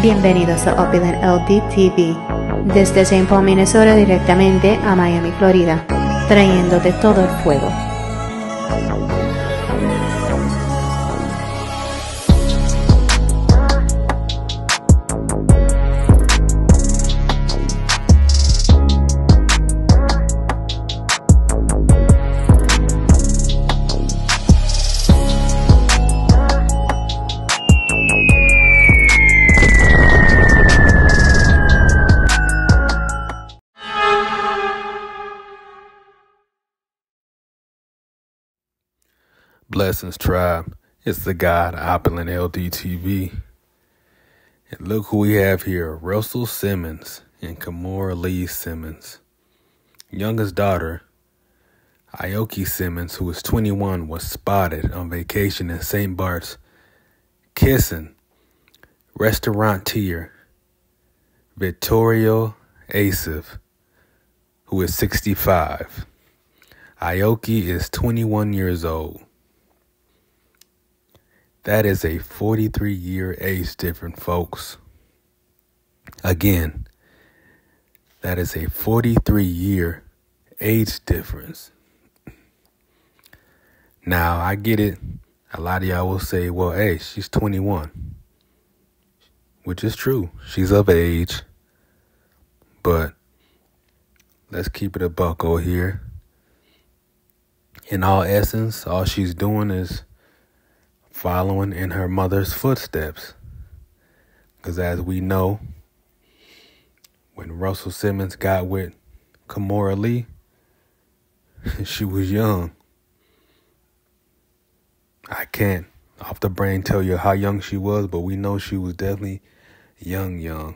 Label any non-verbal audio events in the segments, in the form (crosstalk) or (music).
Bienvenidos a Opulent LD TV, desde St. Paul, Minnesota, directamente a Miami, Florida, trayéndote todo el fuego. Blessings Tribe. It's the God Opulent LDTV. And look who we have here Russell Simmons and Kimora Lee Simmons. Youngest daughter, Aoki Simmons, who is 21, was spotted on vacation in St. Bart's kissing restaurateur Vittorio Assaf, who is 65. Aoki is 21 years old. That is a 43 year age difference, folks. Again, that is a 43 year age difference. Now, I get it. A lot of y'all will say, well, hey, she's 21, which is true. She's of age. But let's keep it a bucko here. In all essence, all she's doing is following in her mother's footsteps. Because as we know, when Russell Simmons got with Kimora Lee, (laughs) she was young. I can't off the brain tell you how young she was, but we know she was definitely young, young.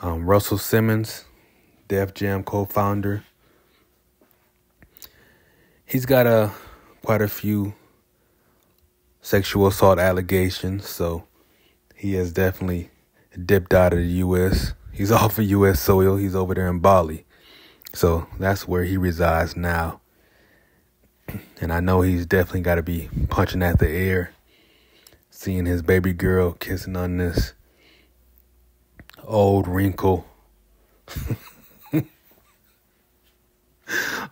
Um, Russell Simmons, Def Jam co-founder. He's got a quite a few sexual assault allegations, so he has definitely dipped out of the U.S. He's (laughs) off of U.S. soil. He's over there in Bali. So that's where he resides now. (clears throat) And I know he's definitely got to be punching at the air, seeing his baby girl kissing on this old wrinkle, (laughs)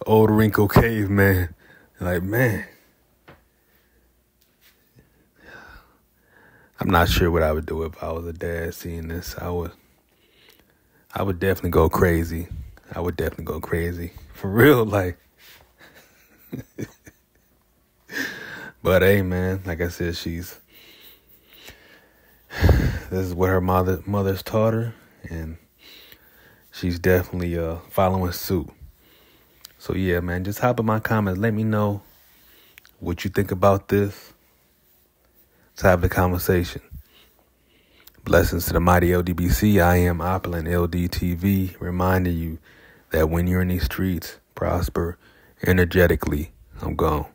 old wrinkle caveman. Like, man. I'm not sure what I would do if I was a dad seeing this. I would I would definitely go crazy. I would definitely go crazy. (laughs) For real, like (laughs) But hey man, like I said, she's (sighs) this is what her mother mother's taught her and she's definitely uh following suit. So yeah, man, just hop in my comments. Let me know what you think about this to have the conversation. Blessings to the mighty LDBC. I am Opulent LDTV, reminding you that when you're in these streets, prosper energetically. I'm gone.